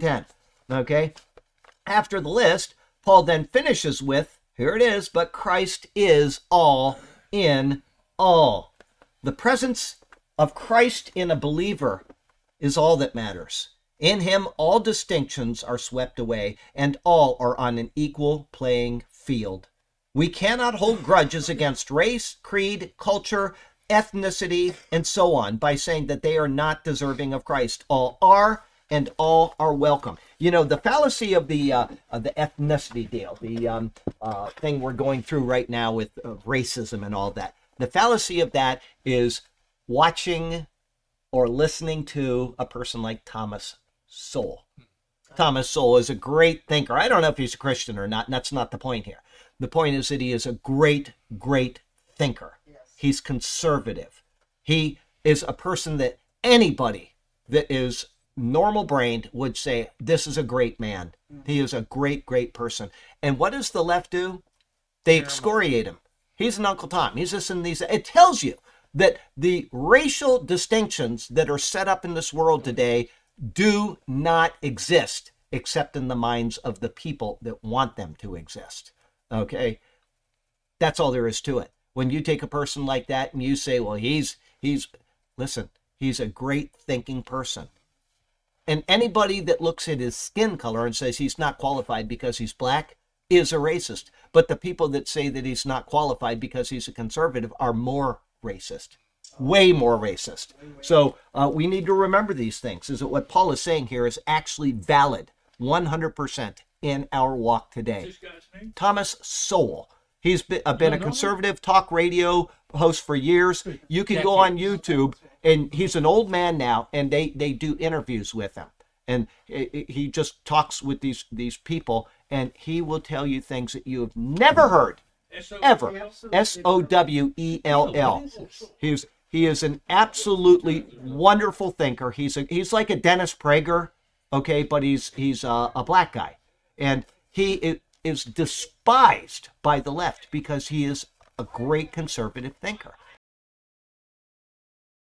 10. Okay? After the list, Paul then finishes with here it is, but Christ is all in all. The presence of Christ in a believer is all that matters. In him, all distinctions are swept away, and all are on an equal playing field. We cannot hold grudges against race, creed, culture, ethnicity, and so on by saying that they are not deserving of Christ. All are, and all are welcome. You know, the fallacy of the uh, of the ethnicity deal, the um, uh, thing we're going through right now with uh, racism and all that. The fallacy of that is watching or listening to a person like Thomas Sowell. Thomas Sowell is a great thinker. I don't know if he's a Christian or not. And that's not the point here. The point is that he is a great, great thinker. Yes. He's conservative. He is a person that anybody that is normal brained would say, This is a great man. Mm. He is a great, great person. And what does the left do? They excoriate him. He's an Uncle Tom. He's this and these. It tells you that the racial distinctions that are set up in this world today do not exist except in the minds of the people that want them to exist. Okay? That's all there is to it. When you take a person like that and you say, well, he's, he's, listen, he's a great thinking person. And anybody that looks at his skin color and says he's not qualified because he's black is a racist. But the people that say that he's not qualified because he's a conservative are more racist way more racist. So uh, we need to remember these things. Is that what Paul is saying here is actually valid, 100% in our walk today. Thomas Sowell. He's been, uh, been a conservative talk radio host for years. You can go on YouTube, and he's an old man now, and they they do interviews with him, and he just talks with these these people, and he will tell you things that you have never heard ever. S O W E L L. He's he is an absolutely wonderful thinker. He's a, he's like a Dennis Prager, okay, but he's he's a, a black guy, and he is despised by the left because he is a great conservative thinker.